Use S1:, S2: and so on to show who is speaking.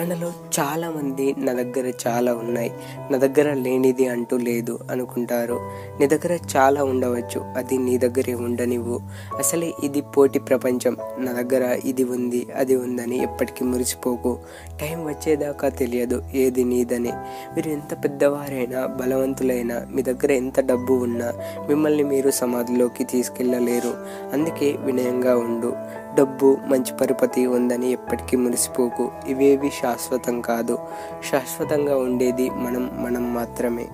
S1: మనలో చాలామంది నా దగ్గర చాలా ఉన్నాయి. నా దగ్గర లేనిది అంటూ లేదు అనుకుంటారు. నీ దగ్గర చాలా ఉండవచ్చు. అది నీ దగ్గరే ఉండనివ్వు. అసలే ఇది పోటీ ప్రపంచం. నా దగ్గర ఇది ఉంది అది ఉందని ఎప్పటికీ మురిసిపోకు. టైం వచ్చేదాకా తెలియదు ఏది నీదని. మీరు ఎంత పెద్దవారైనా బలవంతులైనా మీ దగ్గర ఎంత డబ్బు ఉన్నా మిమ్మల్ని మీరు సమాధిలోకి తీసుకెళ్ళలేరు అందుకే వినయంగా ఉండు. డబ్బు మంచి పరపతి ఉందని ఎప్పటికీ మురిసిపోకు. ఇవేవి శాశ్వతం కాదు. శాశ్వతంగా ఉండేది మనం మనం మాత్రమే.